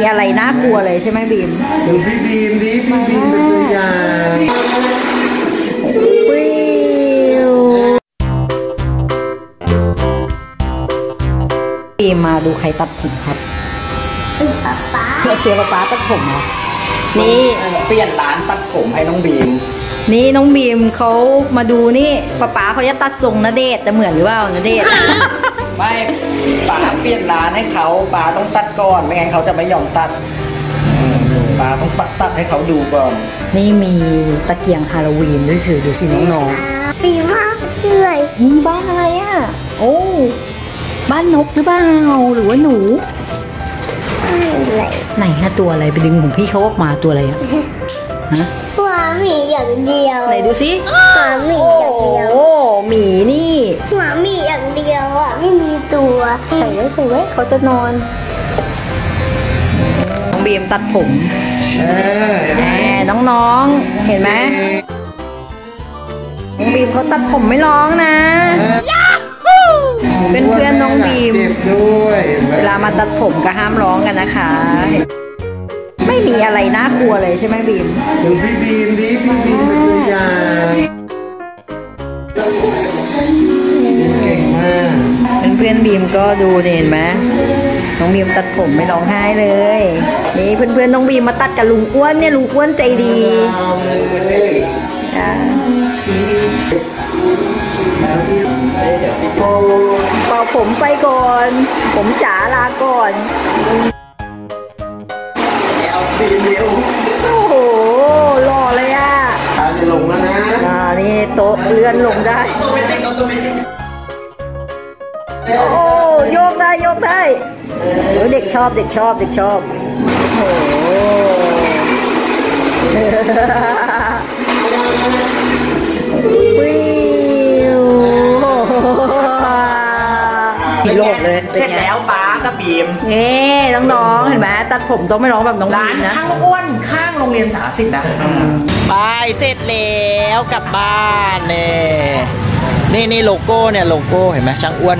มีอะไรน่ากลัวเลยใช่ไหมบีมดูพี่บีมดิพี่บีมเป็นตัวอย่างปิวบีมมาดูใครตัดผมครับป๊าป๊าเพื่อเชียร์ป๊าป๊าตัดผมเหรอนี่เปลี่ยนร้านตัดผมให้น้องบีม นี่น้องบีมเขามาดูนี่ป๊าป๊าเขาจะตัดทรงนเดชน์จะเหมือนหรือเปล่านเดช ไม่ป๋าเปลี่ยนร้านให้เขาป๋าต้องตัดก่อนไม่งั้นเขาจะไม่ยอมตัดอืมป๋าต้องตัดให้เขาดูก่อนนี่มีตะเกียงฮาโลวีนด้วยสิดูสิน้องปีมากเลยๆนี่บ้านอะไรอะโอ้บ้านนกหรือเปล่าหรือว่าหนูอะไรไหนฮะตัวอะไรไปดึงของพี่เขาออกมาตัวอะไรอะ ฮะหัวหมีอย่างเดียวไหนดูสิหัวหมีอย่างเดียวโอ้หมีนี่หัวหมีอย่างเดียวอะไม่มีตัวใส่ไว้ใส่ไว้เขาจะนอนน้องบีมตัดผมเออเห็นแหไหมมน้องๆเห็นไหมน้องบีมเขาตัดผมไม่ร้องนะเป็นเพื่อนน้องบีมเจ็บด้วยเห็นไหมเวลามาตัดผมก็ห้ามร้องกันนะคะ ไม่มีอะไรน่ากลัวเลยใช่ไหมบีมดูพี่บีมดิพี่บีมเป็นตัวอย่างเก่งมากเพื่อนๆบีมก็ดูเนี่เห็นไหมน้องบีมตัดผมไม่ร้องไห้เลย นี่เพื่อนๆน้องบีมมาตัดกับลุงอ้วนเนี่ยลุงอ้วนใจดีจ้ะโอ้เป่าผมไปก่อน ผมจ๋าลาก่อน เอาบีมเร็วโอ้โหหล่อเลยอะตาจะลงแล้วนะอ่านี่โต๊ะเลื่อนลงได้ตัวไม่ติดเอาตัวไม่ติดโอ้โยกได้โยกได้โอ้ยเด็กชอบเด็กชอบเด็กชอบโอ้โหปิว มีโลกเลยเสร็จแล้วป๋ากับบีมเง่น้องๆเห็นไหมตัดผมต้องไม่ร้องแบบน้องบีร้านมนะช่างอ้วนข้างโรงเรียนสาธิตนะบายเสร็จแล้วกลับบ้านเนี่ยนี่นี่โลโก้เนี่ยโลโก้เห็นไหมช่างอ้วน